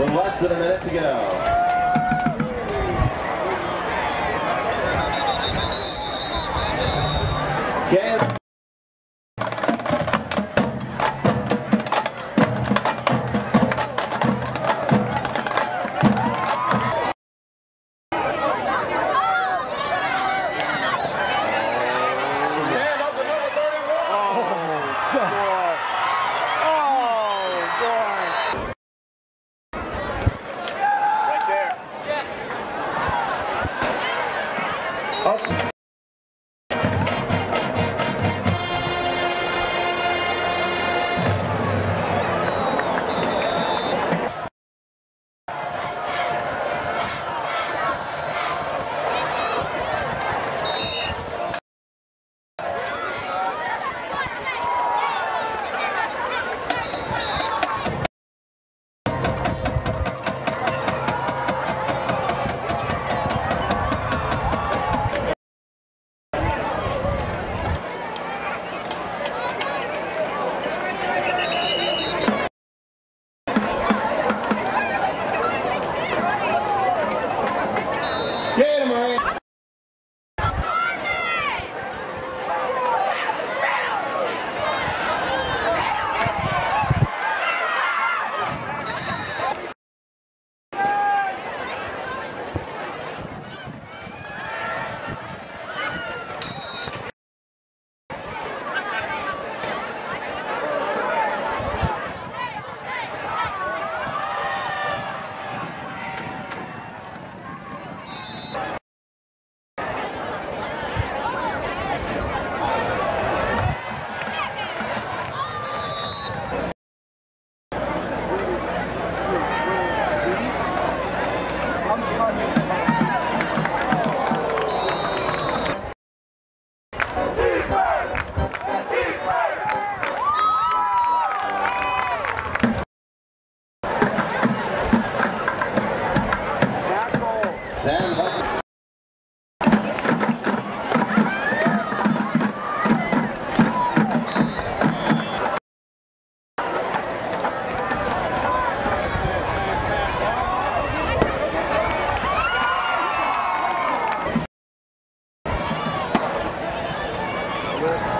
with less than a minute to go. Up. Good.